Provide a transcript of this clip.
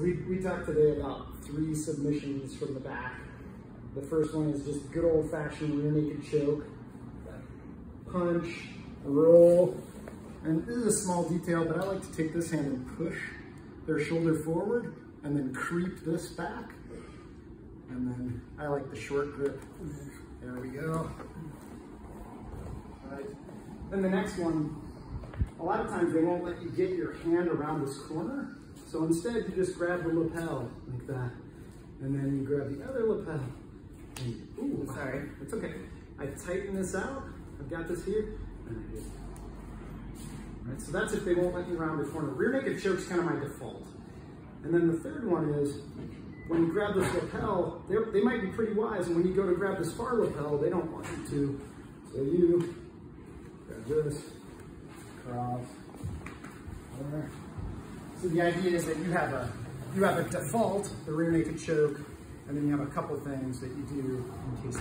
We, we talked today about three submissions from the back. The first one is just good old fashioned rear naked choke, punch, roll. And this is a small detail, but I like to take this hand and push their shoulder forward and then creep this back. And then I like the short grip. There we go. All right. Then the next one, a lot of times they won't let you get your hand around this corner. So instead you just grab the lapel like that. And then you grab the other lapel. And, ooh, sorry, it's okay. I tighten this out. I've got this here. And I just, right, so that's if they won't let you around the corner. Rear naked choke's kind of my default. And then the third one is when you grab this lapel, they might be pretty wise, and when you go to grab this far lapel, they don't want you to. So you grab this, cross, there. So the idea is that you have a you have a default, the rear naked choke, and then you have a couple things that you do in case